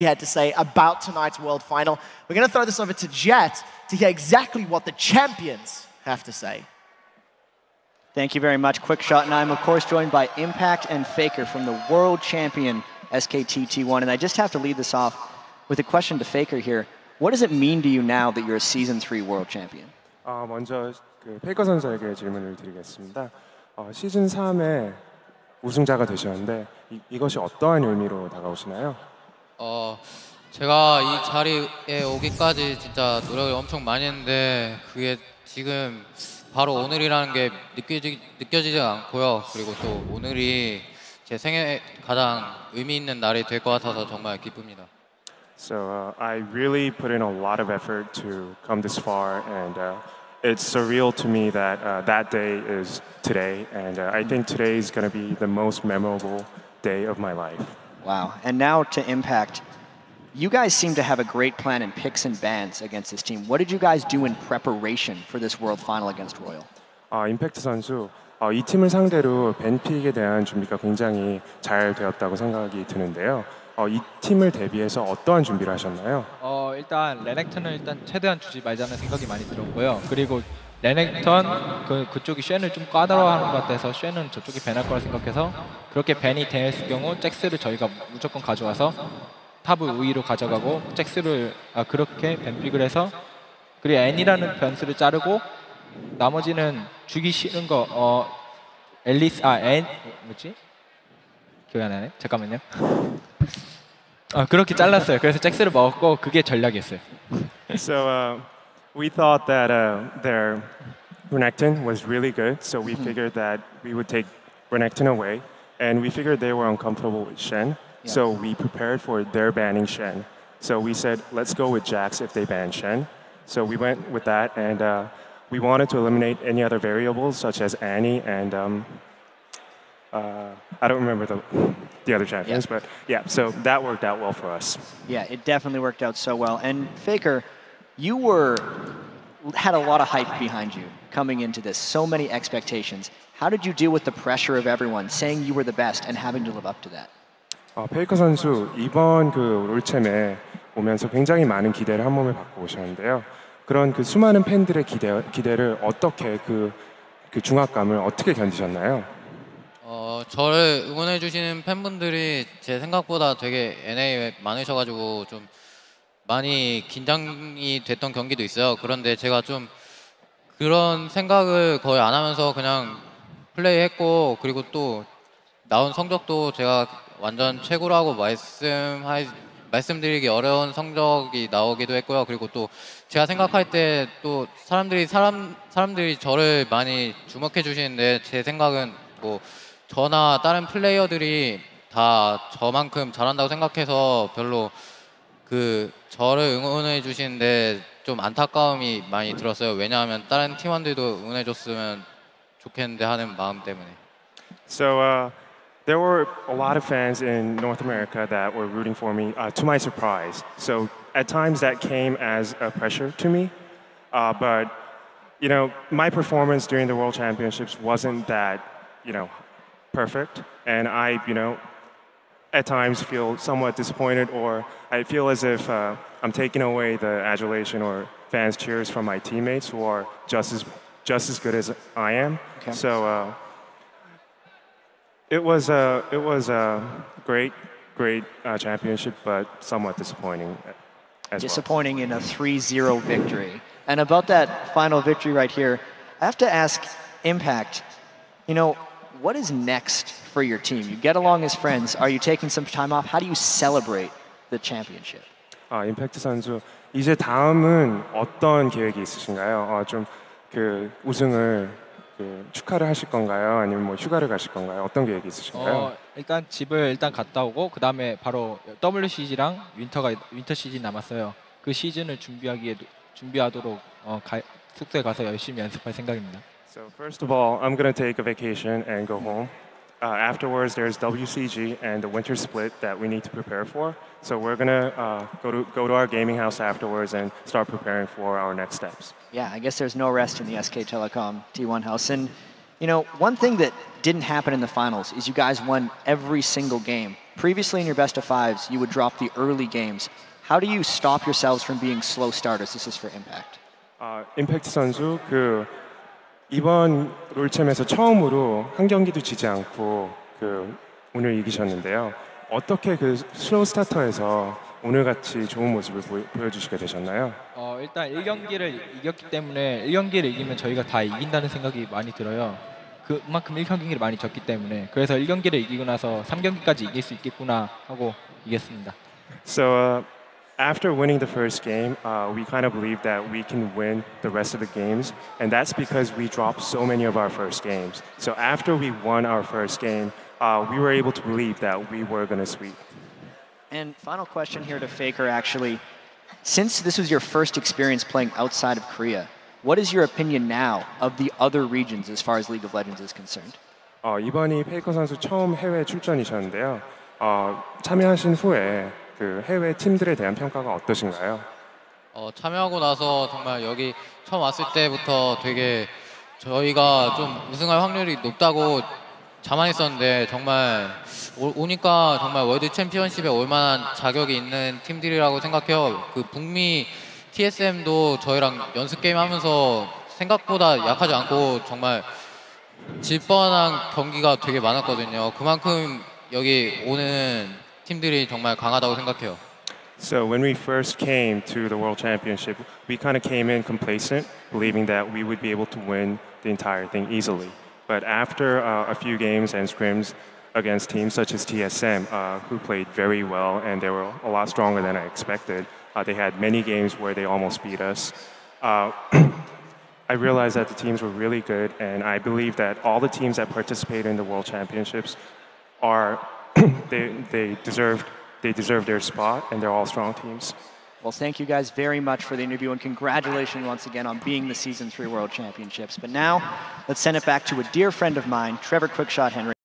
he had to say about tonight's world final. We're going to throw this over to Jet to hear exactly what the champions have to say. Thank you very much, Quick Shot. And I'm, of course, joined by Impact and Faker from the world champion SKT T1. And I just have to lead this off with a question to Faker here. What does it mean to you now that you're a season three world champion? 어, 먼저 그 페이커 선수에게 질문을 드리겠습니다. 어, 시즌 3의 우승자가 되셨는데 이, 이것이 어떠한 의미로 다가오시나요? 어, 제가 이 자리에 오기까지 진짜 노력을 엄청 많이 했는데 그게 지금 바로 오늘이라는 게 느껴지, 느껴지지 않고요. 그리고 또 오늘이 제 생애 가장 의미 있는 날이 될 것 같아서 정말 기쁩니다. So uh, I really put in a lot of effort to come this far, and uh, it's surreal to me that uh, that day is today, and uh, I think today is going to be the most memorable day of my life. Wow. And now to Impact. You guys seem to have a great plan in picks and bans against this team. What did you guys do in preparation for this world final against Royal? 아, 임팩트 선수 어, 이 팀을 상대로 벤픽에 대한 준비가 굉장히 잘 되었다고 생각이 드는데요. 어, 이 팀을 대비해서 어떠한 준비를 하셨나요? 어 일단 레넥턴을 일단 최대한 주지 말자는 생각이 많이 들었고요. 그리고 레넥턴 그 그쪽이 쉔을 좀 까다로워하는 것 같아서 쉔은 저쪽이 밴할 거라 생각해서 그렇게 밴이 됐을 경우 잭스를 저희가 무조건 가져와서 탑을 우위로 가져가고 잭스를 아, 그렇게 밴픽을 해서 그리고 N이라는 변수를 자르고 나머지는 주기 싫은 거 어 앨리스 아 N 뭐지 기억이 안 나네 잠깐만요. 아 그렇게 잘랐어요. 그래서 잭스를 먹었고 그게 전략이었어요. So uh, we thought that uh, their Renekton was really good, so we figured that we would take Renekton away, and we figured they were uncomfortable with Shen, so we prepared for their banning Shen. So we said, let's go with Jax if they ban Shen. So we went with that, and uh, we wanted to eliminate any other variables such as Annie and um, uh, I don't remember the the other champions, but yeah. So that worked out well for us. Yeah, it definitely worked out so well. And Faker, you were had a lot of hype behind you coming into this. So many expectations. How did you deal with the pressure of everyone saying you were the best and having to live up to that? 어, 페이커 선수 이번 그 롤챔에 오면서 굉장히 많은 기대를 한 몸에 받고 오셨는데요. 그런 그 수많은 팬들의 기대 기대를 어떻게 그, 그 중압감을 어떻게 견디셨나요? 어, 저를 응원해 주시는 팬분들이 제 생각보다 되게 NA에 많으셔가지고 좀 많이 긴장이 됐던 경기도 있어요. 그런데 제가 좀 그런 생각을 거의 안 하면서 그냥 플레이했고 그리고 또 나온 성적도 제가 완전 최고라고 말씀하 말씀드리기 어려운 성적이 나오기도 했고요. 그리고 또 제가 생각할 때 또 사람들이 사람 사람들이 저를 많이 주목해 주시는데 제 생각은 뭐 저나 다른 플레이어들이 다 저만큼 잘한다고 생각해서 별로 그 저를 응원해 주시는데 좀 안타까움이 많이 들었어요. 왜냐하면 다른 팀원들도 응원해 줬으면 좋겠는데 하는 마음 때문에. So uh, there were a lot of fans in North America that were rooting for me. Uh, to my surprise, so at times that came as a pressure to me, uh, but you know my performance during the World Championships wasn't that you know perfect, and I you know at times feel somewhat disappointed, or I feel as if uh, I'm taking away the adulation or fans' cheers from my teammates who are just as just as good as I am. Okay. So uh, it was a it was a great great uh, championship, but somewhat disappointing as well. Disappointing in a 3-0 victory. And about that final victory right here, I have to ask Impact, you know, what is next for your team? You get along as friends. Are you taking some time off? How do you celebrate the championship? 아, 임팩트 선수 이제 다음은 어떤 계획이 있으신가요? 어, 좀 그 우승을 그 축하를 하실 건가요? 아니면 뭐 휴가를 가실 건가요? 어떤 계획이 있으신가요? 어 일단 집을 일단 갔다 오고 그 다음에 바로 WCG랑 winter가 winter 시즌 남았어요. 그 시즌을 준비하기에 준비하도록 어, 가, 숙소에 가서 열심히 연습할 생각입니다. So first of all, I'm gonna take a vacation and go home. Uh, afterwards, there's WCG and the winter split that we need to prepare for. So we're gonna uh, go to go to our gaming house afterwards and start preparing for our next steps. Yeah, I guess there's no rest in the SK Telecom T1 house. And, you know, one thing that didn't happen in the finals is you guys won every single game previously in your best of fives, you would drop the early games. How do you stop yourselves from being slow starters? This is for Impact. 아, 임팩트 선수 그 이번 롤챔에서 처음으로 한 경기도 지지 않고 그 오늘 이기셨는데요. 어떻게 그 slow starter에서 오늘 같이 좋은 모습을 보여, 보여 주시게 되셨나요? 어, 일단 1경기를 이겼기 때문에 1경기를 이기면 저희가 다 이긴다는 생각이 많이 들어요. 그만큼 1경기를 많이 졌기 때문에 그래서 1경기를 이기고 나서 3경기까지 이길 수 있겠구나 하고 이겼습니다. So uh, after winning the first game, uh, we kind of believe that we can win the rest of the games, and that's because we dropped so many of our first games. So after we won our first game, uh, we were able to believe that we were going to sweep. And final question here to Faker actually. Since this was your first experience playing outside of Korea, what is your opinion now of the other regions as far as League of Legends is concerned? 어, 이번이 페이커 선수 처음 해외 출전이셨는데요. 어, 참여하신 후에 그 해외 팀들에 대한 평가가 어떠신가요? 어, 참여하고 나서 정말 여기 처음 왔을 때부터 되게 저희가 좀 우승할 확률이 높다고 자만했었는데 정말 오, 오니까 정말 월드 챔피언십에 올 만한 자격이 있는 팀들이라고 생각해요. 그 북미 TSM도 저희랑 연습 게임 하면서 생각보다 약하지 않고 정말 질 뻔한 경기가 되게 많았거든요. 그만큼 여기 오는 팀들이 정말 강하다고 생각해요. So when we first came to the World Championship, we kind of came in complacent, believing that we would be able to win the entire thing easily. But after uh, a few games and scrims against teams such as TSM, uh, who played very well and they were a lot stronger than I expected, uh, they had many games where they almost beat us. Uh, I realized that the teams were really good, and I believe that all the teams that participate in the World Championships are they, they deserved they deserve their spot, and they're all strong teams. Well, thank you guys very much for the interview and congratulations once again on being the Season 3 World Championships. But now, let's send it back to a dear friend of mine, Trevor Quickshot Henry.